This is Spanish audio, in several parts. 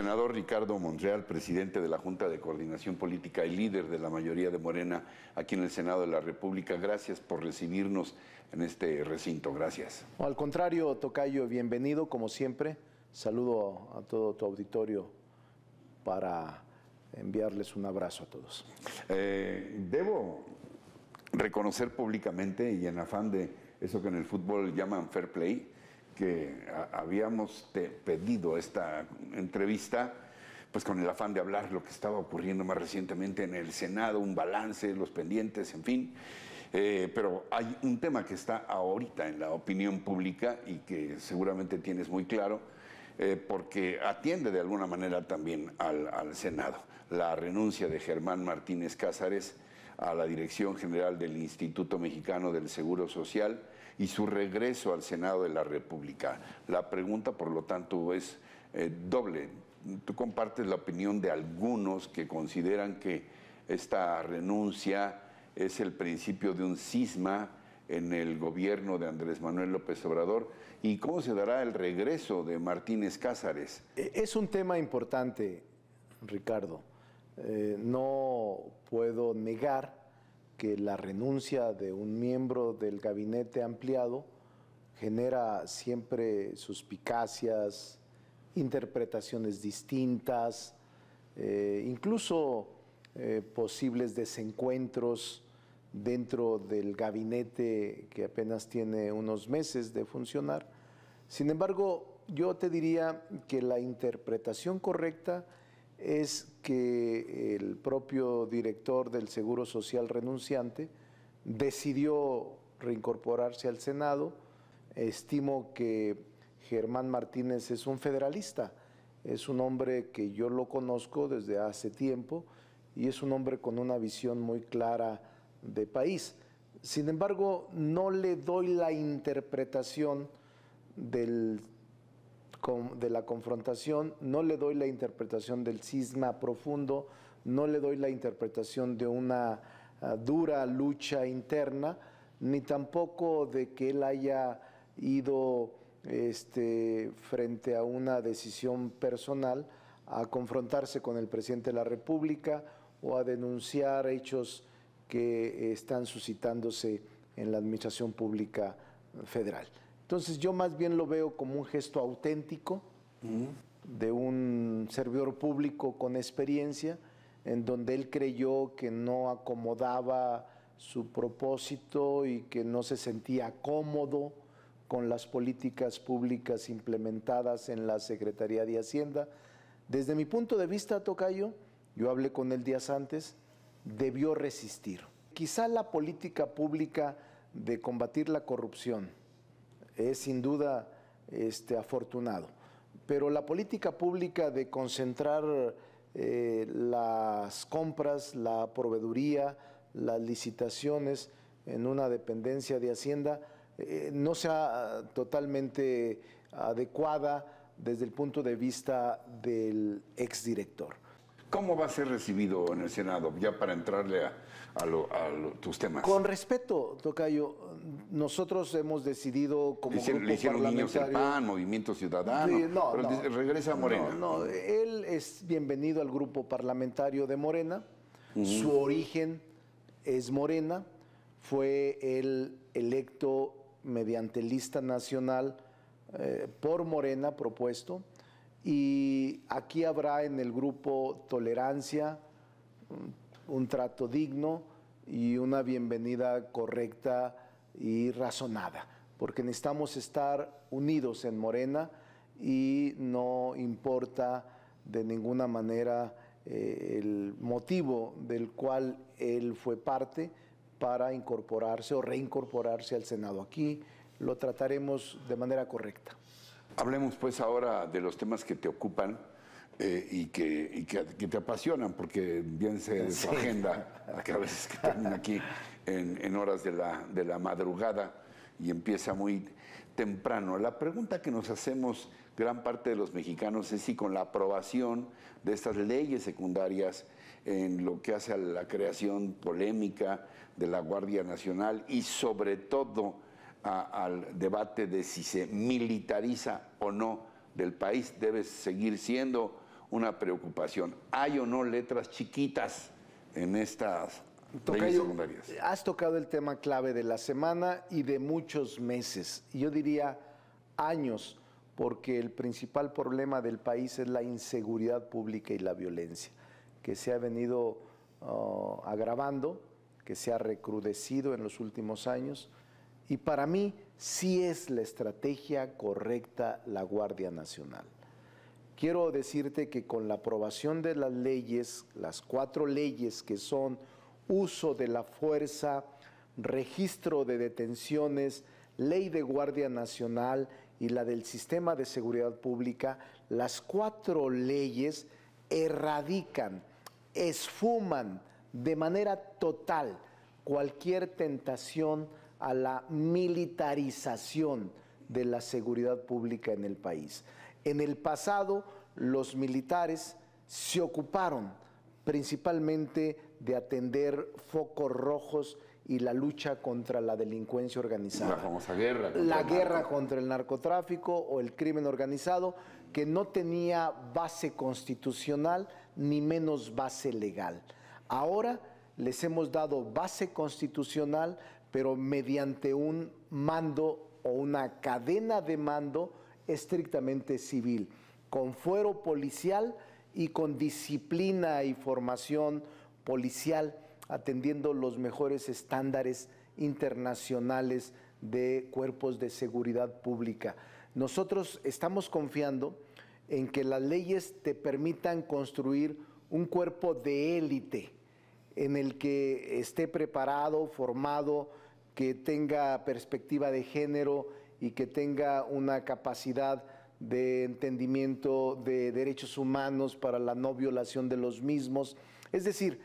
Senador Ricardo Monreal, presidente de la Junta de Coordinación Política y líder de la mayoría de Morena aquí en el Senado de la República, gracias por recibirnos en este recinto. Gracias. al contrario, Tocayo, bienvenido como siempre. Saludo a todo tu auditorio para enviarles un abrazo a todos. Eh, debo reconocer públicamente y en afán de eso que en el fútbol llaman fair play, que habíamos pedido esta entrevista pues con el afán de hablar lo que estaba ocurriendo más recientemente en el Senado, un balance, los pendientes, en fin. Eh, pero hay un tema que está ahorita en la opinión pública y que seguramente tienes muy claro, eh, porque atiende de alguna manera también al, al, Senado. La renuncia de Germán Martínez Cázares a la dirección general del Instituto Mexicano del Seguro Social y su regreso al Senado de la República. La pregunta, por lo tanto, es eh, doble. Tú compartes la opinión de algunos que consideran que esta renuncia es el principio de un cisma en el gobierno de Andrés Manuel López Obrador y cómo se dará el regreso de Martínez Cázares. E, es un tema importante, Ricardo. Eh, no puedo negar que la renuncia de un miembro del gabinete ampliado genera siempre suspicacias, interpretaciones distintas, eh, incluso eh, posibles desencuentros dentro del gabinete que apenas tiene unos meses de funcionar. Sin embargo, yo te diría que la interpretación correcta es que el propio director del Seguro Social renunciante decidió reincorporarse al Senado. Estimo que Germán Martínez es un federalista, es un hombre que yo lo conozco desde hace tiempo y es un hombre con una visión muy clara de país. Sin embargo, no le doy la interpretación del de la confrontación, no le doy la interpretación del cisma profundo, no le doy la interpretación de una ah, dura lucha interna, ni tampoco de que él haya ido este, frente a una decisión personal a confrontarse con el presidente de la República o a denunciar hechos que están suscitándose en la administración pública federal. Entonces yo más bien lo veo como un gesto auténtico de un servidor público con experiencia, en donde él creyó que no acomodaba su propósito y que no se sentía cómodo con las políticas públicas implementadas en la Secretaría de Hacienda. Desde mi punto de vista, Tocayo, yo hablé con él días antes, debió resistir. Quizá la política pública de combatir la corrupción, es sin duda este, afortunado. Pero la política pública de concentrar eh, las compras, la proveeduría, las licitaciones en una dependencia de Hacienda eh, no sea totalmente adecuada desde el punto de vista del exdirector. ¿Cómo va a ser recibido en el Senado? Ya para entrarle a, tus temas. Con respeto, Tocayo, nosotros hemos decidido como le hicieron, grupo le niños el PAN, Movimiento Ciudadano, no, pero regresa a Morena. No, él es bienvenido al grupo parlamentario de Morena. Su origen es Morena. Fue el electo mediante lista nacional eh, por Morena propuesto y aquí habrá en el grupo tolerancia, un trato digno y una bienvenida correcta y razonada, porque necesitamos estar unidos en Morena y no importa de ninguna manera eh, el motivo del cual él fue parte para incorporarse o reincorporarse al Senado. Aquí lo trataremos de manera correcta. Hablemos pues ahora de los temas que te ocupan eh, y, que, te apasionan, porque bien sé de tu agenda, a veces que termina aquí en, horas de la, de la madrugada y empieza muy temprano. La pregunta que nos hacemos gran parte de los mexicanos es si con la aprobación de estas leyes secundarias en lo que hace a la creación polémica de la Guardia Nacional y sobre todo al debate de si se militariza o no del país, debe seguir siendo una preocupación. ¿Hay o no letras chiquitas en estas leyes secundarias? Has tocado el tema clave de la semana y de muchos meses, yo diría años, porque el principal problema del país es la inseguridad pública y la violencia, que se ha venido uh, agravando, que se ha recrudecido en los últimos años. Y para mí sí es la estrategia correcta la Guardia Nacional. Quiero decirte que con la aprobación de las leyes, las cuatro leyes que son uso de la fuerza, registro de detenciones, ley de Guardia Nacional y la del Sistema de Seguridad Pública, las cuatro leyes erradican, esfuman de manera total cualquier tentación a la militarización de la seguridad pública en el país. En el pasado, los militares se ocuparon principalmente de atender focos rojos y la lucha contra la delincuencia organizada. La famosa guerra. La guerra contra el narcotráfico o el crimen organizado que no tenía base constitucional ni menos base legal. Ahora les hemos dado base constitucional, pero mediante un mando o una cadena de mando estrictamente civil, con fuero policial y con disciplina y formación policial, atendiendo los mejores estándares internacionales de cuerpos de seguridad pública. Nosotros estamos confiando en que las leyes te permitan construir un cuerpo de élite en el que esté preparado, formado, que tenga perspectiva de género y que tenga una capacidad de entendimiento de derechos humanos para la no violación de los mismos. Es decir,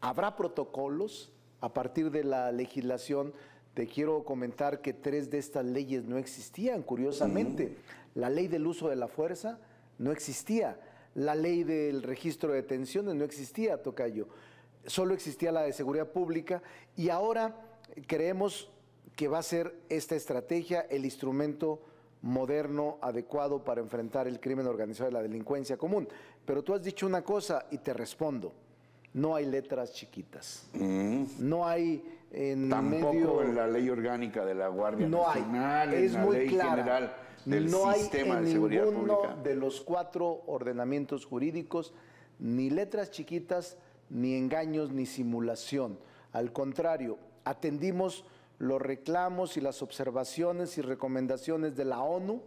habrá protocolos a partir de la legislación. Te quiero comentar que tres de estas leyes no existían, curiosamente. La ley del uso de la fuerza no existía. La ley del registro de detenciones no existía, Tocayo. Solo existía la de seguridad pública y ahora creemos que va a ser esta estrategia el instrumento moderno, adecuado para enfrentar el crimen organizado y la delincuencia común. Pero tú has dicho una cosa y te respondo. No hay letras chiquitas. Mm. No hay en Tampoco medio... en la ley orgánica de la Guardia No hay. Nacional, Es en la muy ley clara. general del no hay sistema en de seguridad ninguno pública. de los cuatro ordenamientos jurídicos ni letras chiquitas, ni engaños, ni simulación. Al contrario, atendimos los reclamos y las observaciones y recomendaciones de la ONU,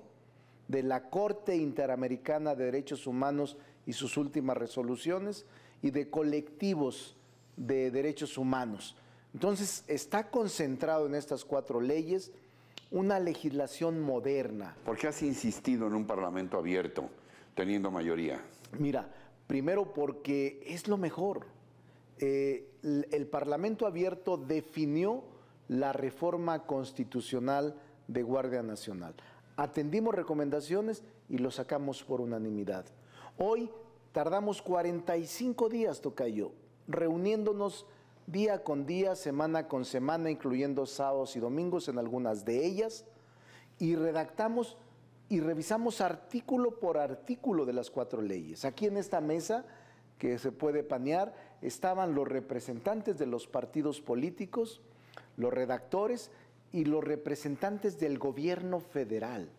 de la Corte Interamericana de Derechos Humanos y sus últimas resoluciones, y de colectivos de derechos humanos. Entonces, está concentrado en estas cuatro leyes una legislación moderna. ¿Por qué has insistido en un parlamento abierto, teniendo mayoría? Mira, primero porque es lo mejor. Eh, el, el Parlamento abierto definió la reforma constitucional de Guardia Nacional. Atendimos recomendaciones y lo sacamos por unanimidad. Hoy tardamos 45 días, Tocayo, reuniéndonos día con día, semana con semana, incluyendo sábados y domingos en algunas de ellas, y redactamos y revisamos artículo por artículo de las cuatro leyes. Aquí en esta mesa, que se puede panear, estaban los representantes de los partidos políticos, los redactores y los representantes del gobierno federal.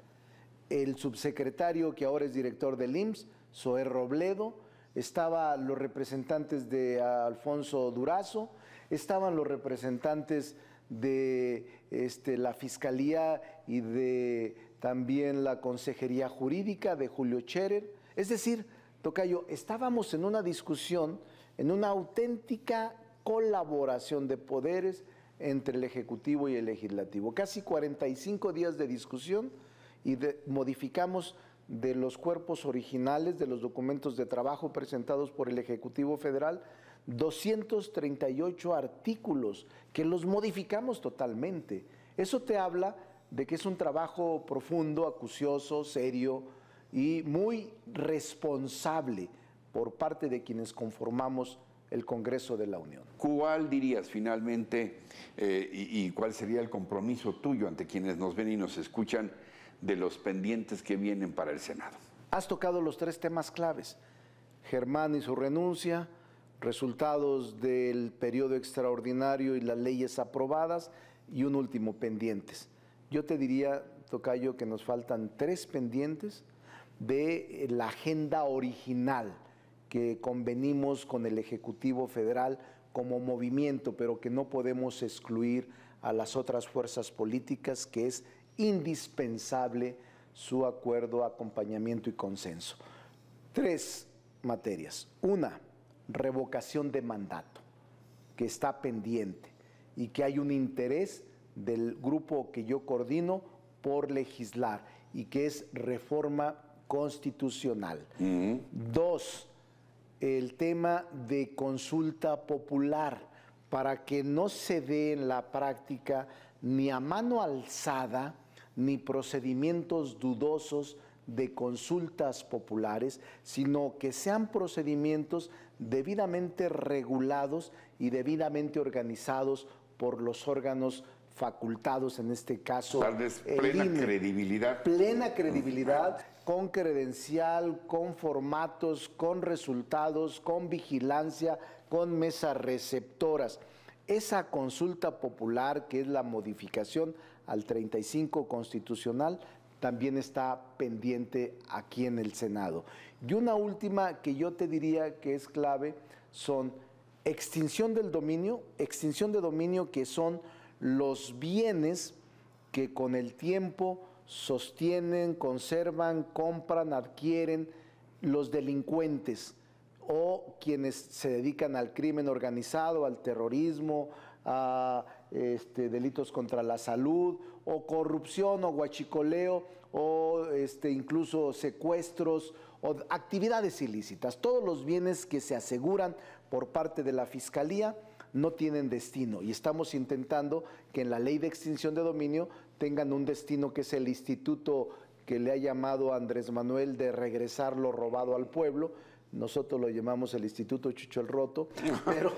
El subsecretario que ahora es director del IMSS, Zoé Robledo, estaban los representantes de Alfonso Durazo, estaban los representantes de este, la Fiscalía y de también la Consejería Jurídica de Julio Scherer. Es decir, Tocayo, estábamos en una discusión, en una auténtica colaboración de poderes entre el Ejecutivo y el Legislativo. Casi 45 días de discusión y modificamos de los cuerpos originales de los documentos de trabajo presentados por el Ejecutivo Federal 238 artículos que los modificamos totalmente. Eso te habla de que es un trabajo profundo, acucioso, serio y muy responsable por parte de quienes conformamos el Congreso de la Unión. ¿Cuál dirías finalmente eh, y, y cuál sería el compromiso tuyo ante quienes nos ven y nos escuchan de los pendientes que vienen para el Senado? Has tocado los tres temas claves. Germán y su renuncia, resultados del periodo extraordinario y las leyes aprobadas y un último pendientes. Yo te diría, Tocayo, que nos faltan tres pendientes de la agenda original que convenimos con el Ejecutivo Federal como movimiento, pero que no podemos excluir a las otras fuerzas políticas, que es indispensable su acuerdo, acompañamiento y consenso. Tres materias. Una, revocación de mandato, que está pendiente y que hay un interés del grupo que yo coordino por legislar y que es reforma constitucional. Dos, el tema de consulta popular, para que no se dé en la práctica ni a mano alzada, ni procedimientos dudosos de consultas populares, sino que sean procedimientos debidamente regulados y debidamente organizados por los órganos facultados, en este caso. Plena credibilidad. Plena credibilidad, con credencial, con formatos, con resultados, con vigilancia, con mesas receptoras. Esa consulta popular, que es la modificación al 35 constitucional, también está pendiente aquí en el Senado. Y una última que yo te diría que es clave son extinción del dominio, extinción de dominio que son los bienes que con el tiempo sostienen, conservan, compran, adquieren los delincuentes o quienes se dedican al crimen organizado, al terrorismo, a este, delitos contra la salud, o corrupción, o guachicoleo, o este, incluso secuestros, o actividades ilícitas. Todos los bienes que se aseguran por parte de la Fiscalía no tienen destino. Y estamos intentando que en la ley de extinción de dominio tengan un destino que es el instituto que le ha llamado a Andrés Manuel de regresar lo robado al pueblo, nosotros lo llamamos el Instituto Chucho el Roto, pero,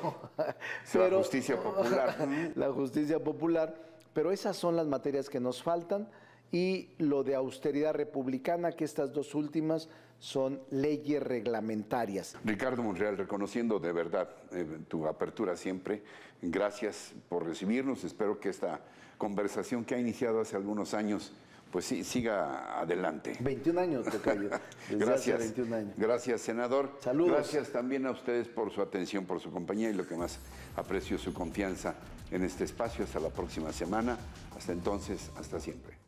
la justicia popular. la justicia popular, pero esas son las materias que nos faltan y lo de austeridad republicana, que estas dos últimas son leyes reglamentarias. Ricardo Monreal, reconociendo de verdad eh, tu apertura siempre, gracias por recibirnos, espero que esta conversación que ha iniciado hace algunos años pues sí, siga adelante. 21 años, Tocayo. Gracias. 21 años. Gracias, senador. Saludos. Gracias también a ustedes por su atención, por su compañía y lo que más aprecio su confianza en este espacio. Hasta la próxima semana. Hasta entonces, hasta siempre.